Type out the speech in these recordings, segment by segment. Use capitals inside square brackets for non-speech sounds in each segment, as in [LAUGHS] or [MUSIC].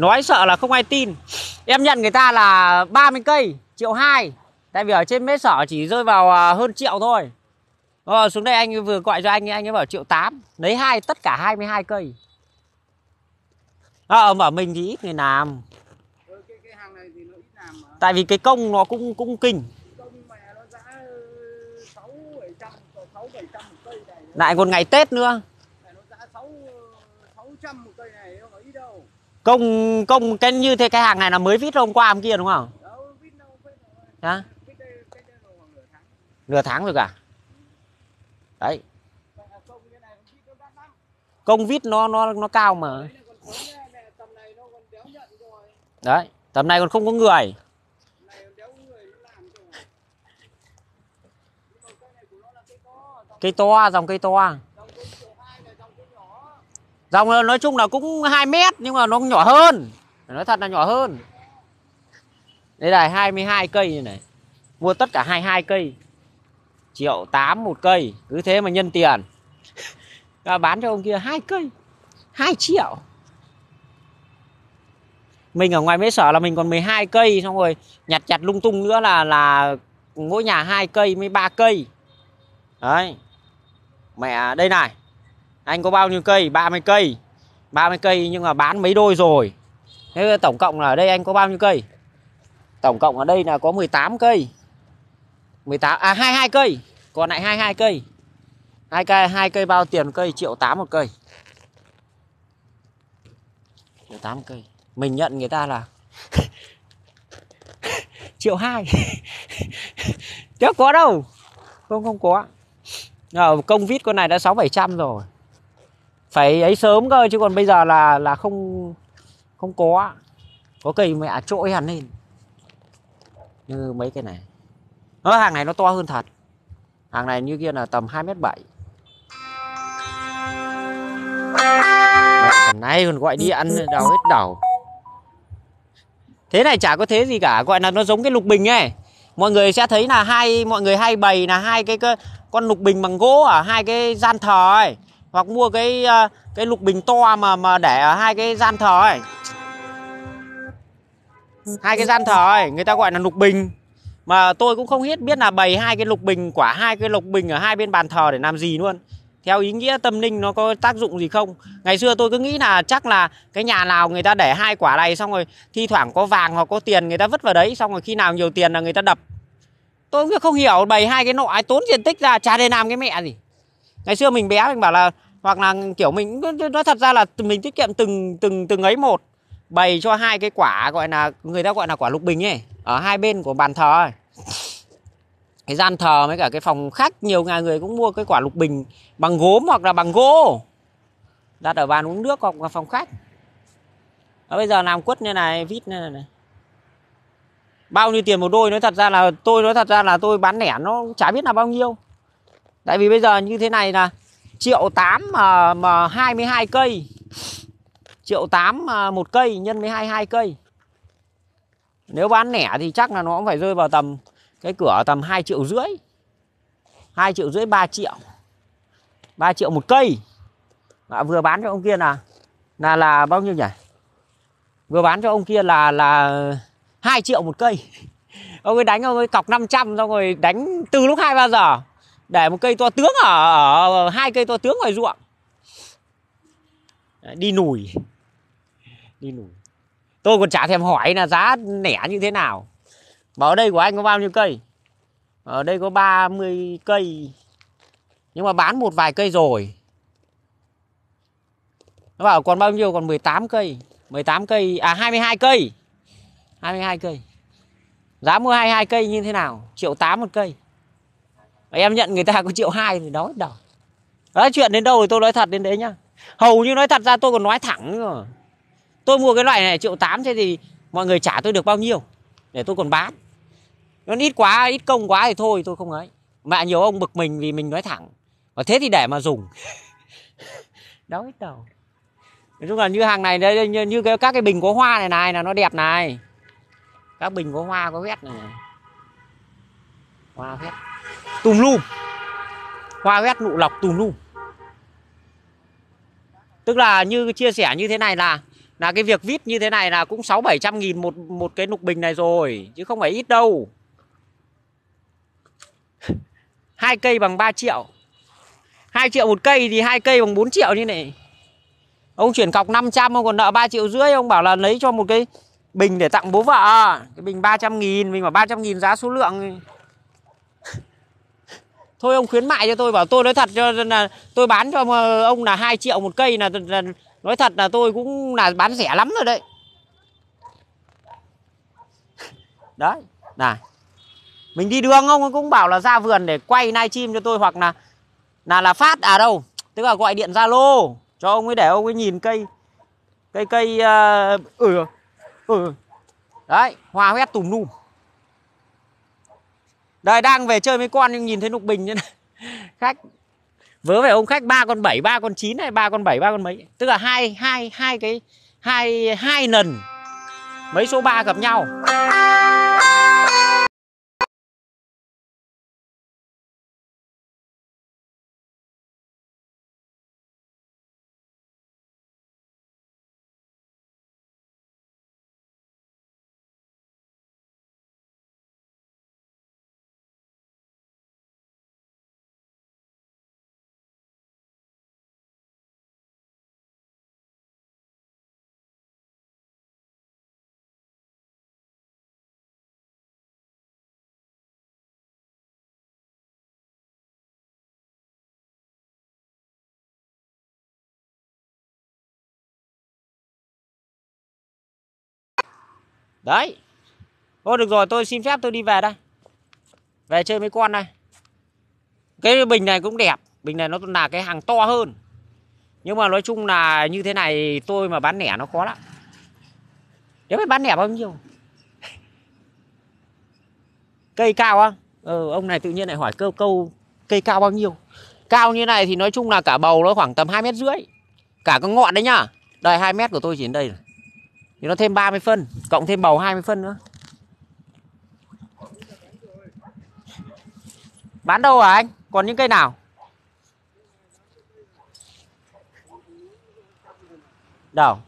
nói sợ là không ai tin. Em nhận người ta là 30 cây triệu hai. Tại vì ở trên mế sở chỉ rơi vào à, hơn triệu thôi. Ờ, xuống đây anh vừa gọi cho anh anh ấy bảo triệu 8 lấy hai tất cả 22 cây. À, ở mình thì ít người làm. Tại vì cái công nó cũng cũng kinh. Này. lại còn ngày tết nữa. Này nó giá sáu sáu trăm một cây này, nó có ít đâu công công cái như thế, cái hàng này là mới vít hôm qua, hôm kia đúng không? Hả? nửa tháng rồi cả. Đấy. Công vít nó nó nó cao mà. Đấy, tầm này còn không có người. Cây to, dòng cây to dòng cây to dòng cây triệu hai này, dòng cây nhỏ dòng nói chung là cũng 2 mét, nhưng mà nó nhỏ hơn. Nói thật là nhỏ hơn. Đây là 22 cây như này. Mua tất cả 22 cây. Triệu 8 một cây. Cứ thế mà nhân tiền. [LAUGHS] Và bán cho ông kia hai cây. 2 triệu. Mình ở ngoài mế sở là mình còn 12 cây, xong rồi nhặt chặt lung tung nữa là là mỗi nhà hai cây mới ba cây. Đấy. Mẹ, đây này anh có bao nhiêu cây? 30 cây. 30 cây nhưng mà bán mấy đôi rồi. Thế tổng cộng là ở đây anh có bao nhiêu cây? Tổng cộng ở đây là có 18 cây. 18 à 22 cây. Còn lại 22 cây. Hai cây hai cây bao tiền một cây? Triệu tám một cây. Triệu tám cây. Mình nhận người ta là [LAUGHS] triệu hai. [LAUGHS] Chắc có đâu. Không không có. Ờ, công vít con này đã sáu bảy trăm rồi phải ấy sớm cơ chứ còn bây giờ là là không không có có cây mẹ trỗi hẳn lên. Như mấy cái này. Nó hàng này nó to hơn thật. Hàng này như kia là tầm 2 mét bảy. Nay này còn gọi đi ăn đầu hết đầu thế này chả có thế gì cả gọi là nó giống cái lục bình ấy. Mọi người sẽ thấy là hai mọi người hay bày là hai cái, cái con lục bình bằng gỗ ở hai cái gian thờ ấy hoặc mua cái à, cái lục bình to mà mà để ở hai cái gian thờ ấy. Hai cái gian thờ ấy, người ta gọi là lục bình. Mà tôi cũng không biết biết là bày hai cái lục bình, quả hai cái lục bình ở hai bên bàn thờ để làm gì luôn. Theo ý nghĩa tâm linh nó có tác dụng gì không? Ngày xưa tôi cứ nghĩ là chắc là cái nhà nào người ta để hai quả này, xong rồi thi thoảng có vàng hoặc có tiền người ta vứt vào đấy, xong rồi khi nào nhiều tiền là người ta đập. Tôi cũng không hiểu, bày hai cái nọ, ai tốn diện tích ra, chả để làm cái mẹ gì ngày xưa mình bé mình bảo là hoặc là kiểu mình nói thật ra là mình tiết kiệm từng từng từng ấy một bày cho hai cái quả gọi là người ta gọi là quả lục bình ấy ở hai bên của bàn thờ ấy. [LAUGHS] cái gian thờ với cả cái phòng khách nhiều ngày người cũng mua cái quả lục bình bằng gốm hoặc là bằng gỗ. Đặt ở bàn uống nước hoặc là phòng khách. Và bây giờ làm quất như này vít như này, này. Bao nhiêu tiền một đôi nói thật ra là tôi nói thật ra là tôi bán lẻ nó chả biết là bao nhiêu tại vì bây giờ như thế này là triệu tám mà mà 22 cây. Triệu tám mà một cây nhân với 22 cây. Nếu bán lẻ thì chắc là nó cũng phải rơi vào tầm cái cửa tầm 2 triệu rưỡi. 2 triệu rưỡi 3 triệu. 3 triệu một cây. À, vừa bán cho ông kia là là là bao nhiêu nhỉ? Vừa bán cho ông kia là là 2 triệu một cây. [LAUGHS] Ông ấy đánh ông ấy cọc 500 xong rồi đánh từ lúc 2 3 giờ để một cây to tướng ở, ở hai cây to tướng ngoài ruộng. Đi nùi. Đi nùi. Tôi còn chả thèm hỏi là giá nẻ như thế nào. Mà ở đây của anh có bao nhiêu cây? Ở đây có 30 cây. Nhưng mà bán một vài cây rồi. Nó bảo còn bao nhiêu? Còn 18 cây. 18 cây à 22 cây. 22 cây. Giá mua 22 cây như thế nào? Triệu 8 một cây em nhận người ta có triệu hai thì đó đỏ. Đầu đó chuyện đến đâu thì tôi nói thật đến đấy nhá. Hầu như nói thật ra tôi còn nói thẳng nữa tôi mua cái loại này triệu tám thế thì mọi người trả tôi được bao nhiêu để tôi còn bán? Nó ít quá ít công quá thì thôi tôi không ấy. Mà nhiều ông bực mình vì mình nói thẳng. Và thế thì để mà dùng. Đó ít đầu nói chung là như hàng này đây như, như cái, các cái bình có hoa này này là nó đẹp này. Các bình có hoa có vét này, này. hoa vét tùm lum. Hoa vét nụ lọc tùm lum. Tức là như chia sẻ như thế này là là cái việc vít như thế này là cũng sáu bảy trăm nghìn một một cái nục bình này rồi, chứ không phải ít đâu. [LAUGHS] Hai cây bằng 3 triệu. 2 triệu một cây thì hai cây bằng 4 triệu như này. Ông chuyển cọc 500 ông còn nợ 3 triệu rưỡi, ông bảo là lấy cho một cái bình để tặng bố vợ. Cái bình 300 nghìn mình bảo 300 nghìn giá số lượng thôi ông khuyến mại cho tôi bảo tôi nói thật cho là tôi bán cho ông ờ, là 2 triệu một cây là, là nói thật là tôi cũng là bán rẻ lắm rồi đấy. [LAUGHS] Đấy này. Mình đi đường ông cũng bảo là ra vườn để quay livestream cho tôi hoặc là là là phát à đâu tức là gọi điện zalo cho ông ấy để ông ấy nhìn cây cây cây uh, ừ ừ. Đấy hoa hoét tùm lum đây đang về chơi với con nhưng nhìn thấy lục bình như này. [LAUGHS] Khách, vớ phải ông khách, ba con bảy, ba con chín hay ba con bảy, ba con mấy? Tức là hai hai hai cái, hai hai lần. Mấy số 3 gặp nhau. Đấy. Thôi được rồi tôi xin phép tôi đi về đây. Về chơi mấy con đây. Cái bình này cũng đẹp. Bình này nó là cái hàng to hơn. Nhưng mà nói chung là như thế này Tôi mà bán lẻ nó khó lắm. Nếu phải bán lẻ bao nhiêu? [LAUGHS] Cây cao á ừ, ờ, Ông này tự nhiên lại hỏi câu câu Cây cao bao nhiêu? Cao như này thì nói chung là cả bầu nó khoảng tầm 2 mét rưỡi. Cả cái ngọn đấy nhá. Đây 2 mét của tôi chỉ đến đây rồi thì nó thêm 30 phân, cộng thêm bầu 20 phân nữa. Bán đâu hả anh? Còn những cây nào? Đâu?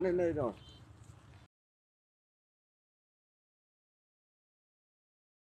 Lên đây rồi